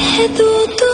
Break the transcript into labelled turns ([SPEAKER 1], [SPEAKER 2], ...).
[SPEAKER 1] कह दो तो